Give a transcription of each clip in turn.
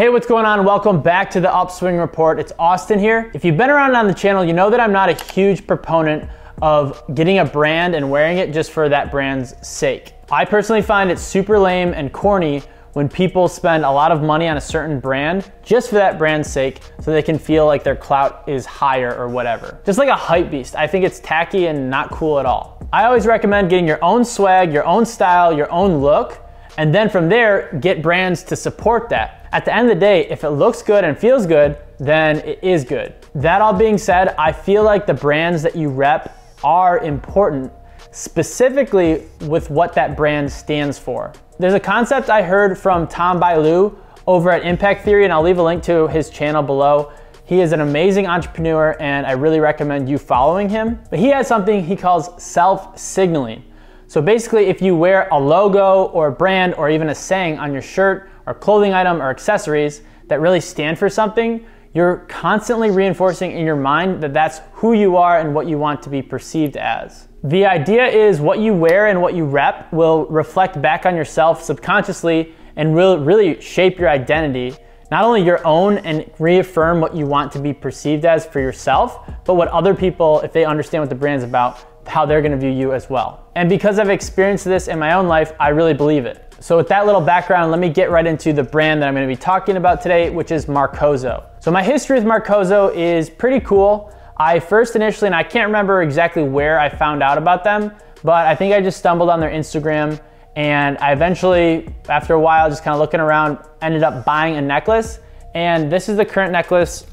Hey, what's going on? Welcome back to the Upswing Report. It's Austin here. If you've been around on the channel, you know that I'm not a huge proponent of getting a brand and wearing it just for that brand's sake. I personally find it super lame and corny when people spend a lot of money on a certain brand just for that brand's sake so they can feel like their clout is higher or whatever. Just like a hype beast. I think it's tacky and not cool at all. I always recommend getting your own swag, your own style, your own look, and then from there, get brands to support that. At the end of the day, if it looks good and feels good, then it is good. That all being said, I feel like the brands that you rep are important, specifically with what that brand stands for. There's a concept I heard from Tom Bilyeu over at Impact Theory, and I'll leave a link to his channel below. He is an amazing entrepreneur, and I really recommend you following him. But he has something he calls self signaling. So basically, if you wear a logo or a brand or even a saying on your shirt or clothing item or accessories that really stand for something, you're constantly reinforcing in your mind that that's who you are and what you want to be perceived as. The idea is what you wear and what you rep will reflect back on yourself subconsciously and will really shape your identity. Not only your own and reaffirm what you want to be perceived as for yourself, but what other people, if they understand what the brand's about, how they're gonna view you as well. And because I've experienced this in my own life, I really believe it. So with that little background, let me get right into the brand that I'm gonna be talking about today, which is Marcozo. So my history with Marcozo is pretty cool. I first initially, and I can't remember exactly where I found out about them, but I think I just stumbled on their Instagram and I eventually, after a while, just kind of looking around, ended up buying a necklace. And this is the current necklace,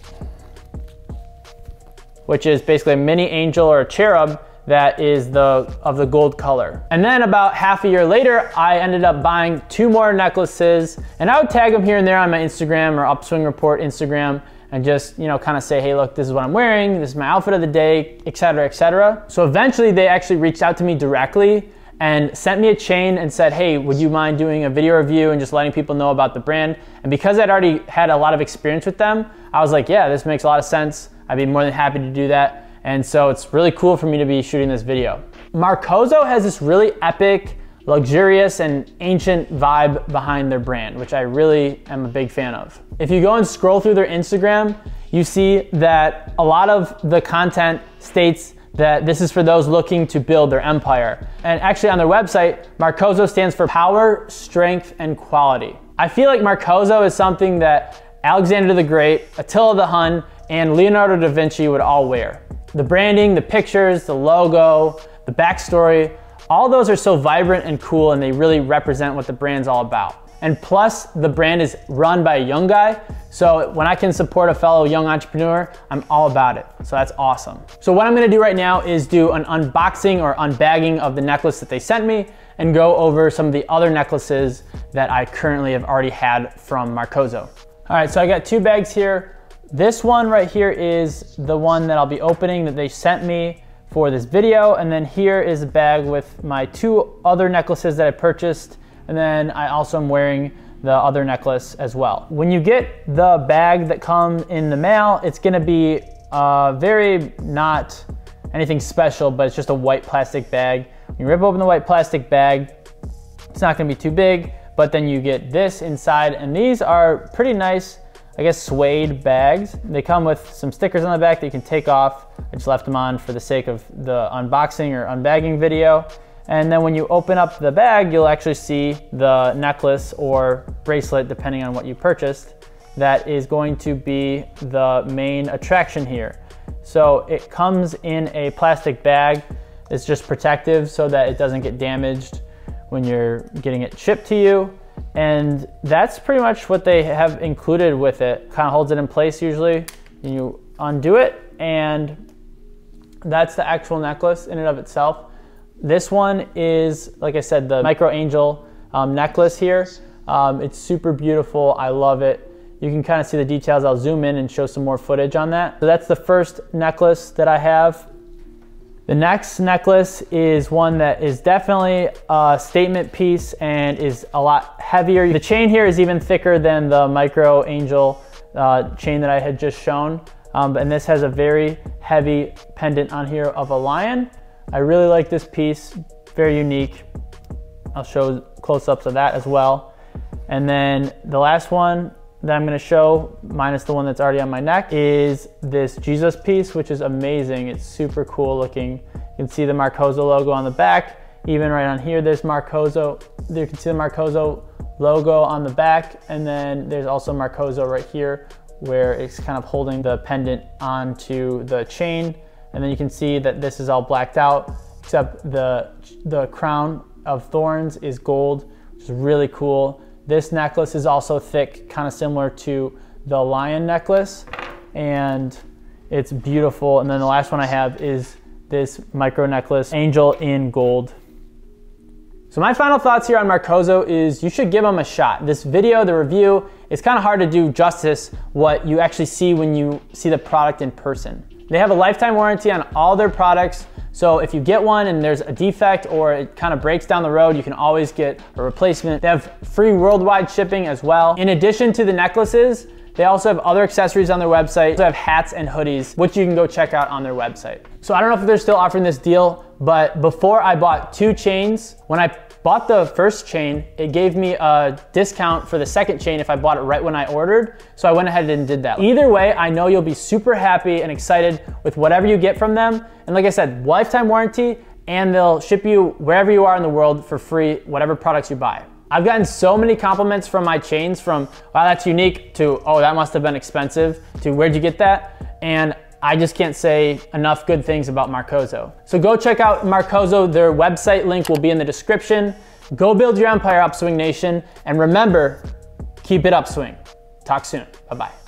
which is basically a mini angel or a cherub that is the of the gold color. And then about half a year later, I ended up buying two more necklaces and I would tag them here and there on my Instagram or Upswing Report Instagram and just, you know, kind of say, hey, look, this is what I'm wearing, this is my outfit of the day, etc., etc. So eventually they actually reached out to me directly and sent me a chain and said, hey, would you mind doing a video review and just letting people know about the brand? And because I'd already had a lot of experience with them, I was like, yeah, this makes a lot of sense. I'd be more than happy to do that. And so it's really cool for me to be shooting this video. Marcozo has this really epic, luxurious, and ancient vibe behind their brand, which I really am a big fan of. If you go and scroll through their Instagram, you see that a lot of the content states that this is for those looking to build their empire. And actually on their website, Marcozo stands for power, strength, and quality. I feel like Marcozo is something that Alexander the Great, Attila the Hun, and Leonardo da Vinci would all wear. The branding, the pictures, the logo, the backstory, all those are so vibrant and cool and they really represent what the brand's all about. And plus, the brand is run by a young guy. So when I can support a fellow young entrepreneur, I'm all about it. So that's awesome. So what I'm gonna do right now is do an unboxing or unbagging of the necklace that they sent me and go over some of the other necklaces that I currently have already had from Marcozo. All right, so I got two bags here. This one right here is the one that I'll be opening that they sent me for this video. And then here is a bag with my two other necklaces that I purchased. And then I also am wearing the other necklace as well. When you get the bag that comes in the mail, it's gonna be uh, very not anything special, but it's just a white plastic bag. When you rip open the white plastic bag, it's not gonna be too big, but then you get this inside, and these are pretty nice I guess, suede bags. They come with some stickers on the back that you can take off. I just left them on for the sake of the unboxing or unbagging video. And then when you open up the bag, you'll actually see the necklace or bracelet, depending on what you purchased, that is going to be the main attraction here. So it comes in a plastic bag. It's just protective so that it doesn't get damaged when you're getting it shipped to you. And that's pretty much what they have included with it. Kind of holds it in place usually. You undo it and that's the actual necklace in and of itself. This one is, like I said, the Micro Angel um, necklace here. Um, it's super beautiful. I love it. You can kind of see the details. I'll zoom in and show some more footage on that. So that's the first necklace that I have. The next necklace is one that is definitely a statement piece and is a lot heavier. The chain here is even thicker than the Micro Angel uh, chain that I had just shown. Um, and this has a very heavy pendant on here of a lion. I really like this piece, very unique. I'll show close-ups of that as well. And then the last one that I'm gonna show, minus the one that's already on my neck, is this Jesus piece, which is amazing. It's super cool looking. You can see the Marcozo logo on the back. Even right on here, there's Marcozo. You can see the Marcozo logo on the back. And then there's also Marcozo right here where it's kind of holding the pendant onto the chain. And then you can see that this is all blacked out, except the, the crown of thorns is gold, which is really cool. This necklace is also thick, kind of similar to the lion necklace, and it's beautiful. And then the last one I have is this micro necklace, angel in gold. So my final thoughts here on Marcozo is you should give them a shot. This video, the review, it's kind of hard to do justice what you actually see when you see the product in person. They have a lifetime warranty on all their products. So if you get one and there's a defect or it kind of breaks down the road, you can always get a replacement. They have free worldwide shipping as well. In addition to the necklaces, they also have other accessories on their website. They have hats and hoodies, which you can go check out on their website. So I don't know if they're still offering this deal, but before I bought two chains, when I bought the first chain, it gave me a discount for the second chain if I bought it right when I ordered. So I went ahead and did that. Either way, I know you'll be super happy and excited with whatever you get from them. And like I said, lifetime warranty, and they'll ship you wherever you are in the world for free, whatever products you buy. I've gotten so many compliments from my chains from, wow, that's unique to, oh, that must have been expensive to, where'd you get that? And I just can't say enough good things about Marcozo. So go check out Marcozo. Their website link will be in the description. Go build your empire, Upswing Nation. And remember, keep it upswing. Talk soon. Bye bye.